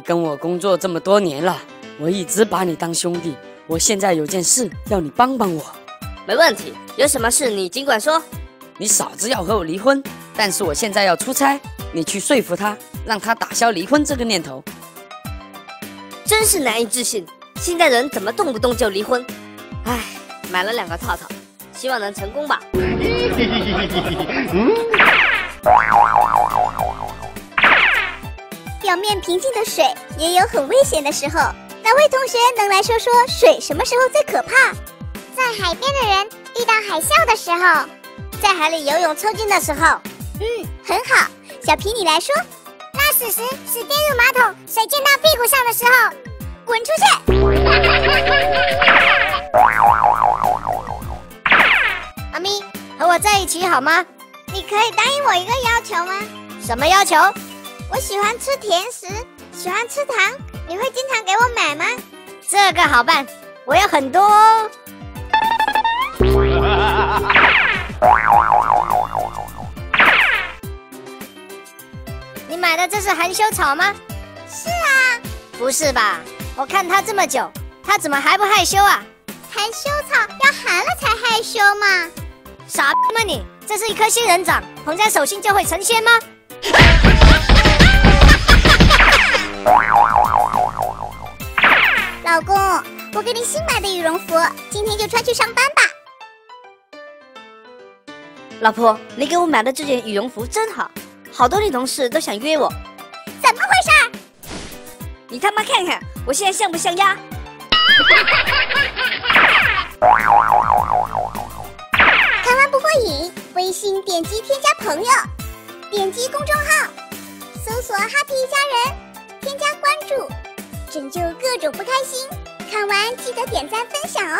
跟我工作这么多年了，我一直把你当兄弟。我现在有件事要你帮帮我。没问题，有什么事你尽管说。你嫂子要和我离婚，但是我现在要出差，你去说服她，让她打消离婚这个念头。真是难以置信，现在人怎么动不动就离婚？唉，买了两个套套，希望能成功吧。表面平静的水也有很危险的时候。哪位同学能来说说水什么时候最可怕？在海边的人遇到海啸的时候，在海里游泳抽筋的时候。嗯，很好。小皮，你来说。拉屎时屎跌入马桶，水溅到屁股上的时候。滚出去！阿咪，和我在一起好吗？你可以答应我一个要求吗？什么要求？我喜欢吃甜食，喜欢吃糖，你会经常给我买吗？这个好办，我有很多哦。你买的这是含羞草吗？是啊。不是吧？我看他这么久，他怎么还不害羞啊？含羞草要含了才害羞嘛。傻吗你？这是一颗仙人掌，捧在手心就会成仙吗？老公，我给你新买的羽绒服，今天就穿去上班吧。老婆，你给我买的这件羽绒服真好，好多女同事都想约我。怎么回事？你他妈看看，我现在像不像鸭？看完不过瘾，微信点击添加朋友，点击公众号，搜索 “Happy 一家人”，就。各种不开心，看完记得点赞分享哦。